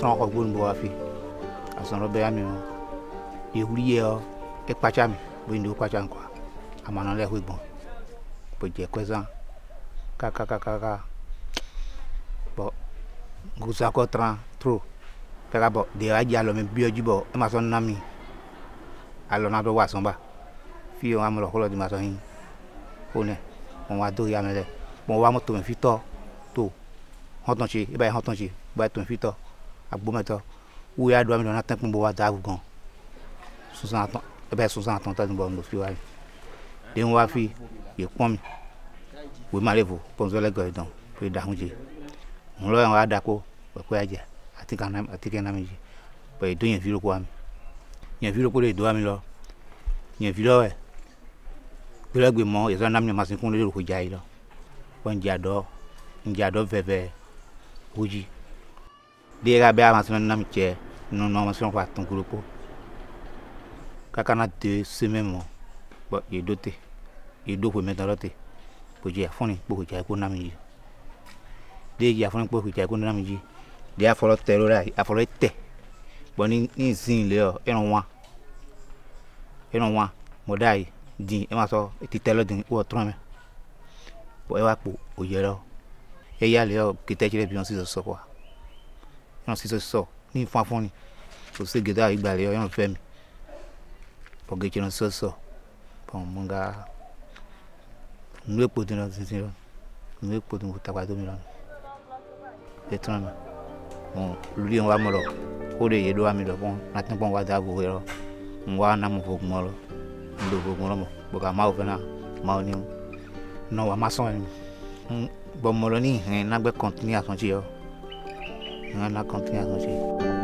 tɔn xɔ gbɔ nu bɔ hafi azɔn ɖe be ami o yewuli yɛ ekpatsa mi bo yi ni wo kpatsa ŋkɔa amanɔ lɛ hoe gbɔn bo dze kɔe zã kakakakaka bɔ ŋkusa kɔ tran kaka bɔ de ya dzi alɔ mi bi dzi bɔ ema sɔn na mi alɔ na do wa sɔn ba fi yi wo amɔ lɔ xɔlɔ di ma sɔn yi ko nɛ mo wa do ya mi lɛ mo wa mo tome fi tɔ to hɔn tɔn tsi eba yi hɔn tɔn tsi eba yi tome fi tɔ agbometɔ wo ya do ami dɔn atɛ kpɔn bo wa da agu gan sunsan atɔn ebe sunsan atɔn tɛ nubɔ nufi wa mi den wa fi ye kpɔn wo ma le vo pɔnzɔ lɛ gɔyi dɔn ko ye dahun dze ŋlɔ yɛn wa da ko wɛkɔ ya dze ati ka na ati kɛ na mi dze bɔn edo yɛn vi loko wa mi yɛn vi loko de do wa mi lɔ yɛn vi lɔ wɛ gbelɛgbe mɔ yɛzɔ nam yɛn masin kun de loko dza yi lɔ bɔn dza dɔ dza dɔ vɛvɛ wo dzi dera be amasino nam tse nu nɔmasino fa tunkuru po kaka na de semaine mo bɔ yedo te yedo ƒomɛ tɔ lɔ te kpodzi afɔni kpokpo dza eko nam yi de dzi afɔni kpokpo dza eko nam yi de a afɔlɔ tɛ lɔ a afɔlɔ tɛ bɔn ni ni zin le yɔ ɛnɔ wa ɛnɔ wa mo da yi din ɛma sɔ titɛ lɔ din wɔ trɔmɛ bɔn ɛwa kpo oyɛ lɔ ɛya le yɔ ketɛ tsi lɛ bi wɔn si sɔsɔ kɔa ọ̀nà sísọ sísọ ní ìfún afún ni kò sí gèdè àgbàlẹ̀ ọ̀yọ́n fẹ́ mi pọ̀gẹ́tì ọ̀nà sísọ sísọ pọ̀nmọ́ngà nínú èpò tó ń lọ títí lọ nínú èpò tó ń kó tagbá tó mi lọ ètò náà wọn lórí wọn wá mọ lọ ó lè yé ló wá mi lọ fún láti pọ́n wá dáàbò wẹ̀ lọ ń wá náà mo fògùn ọ lọ ń lò fògùn ọ lọ mọ bọ̀gà máa náà máa ò ní wọn náà wà má sàn ẹ̀ bọ́mọ lọ ní ìhìn nágbẹ́ kọ́ntínú àtúntì yọ. No la confianza, sí.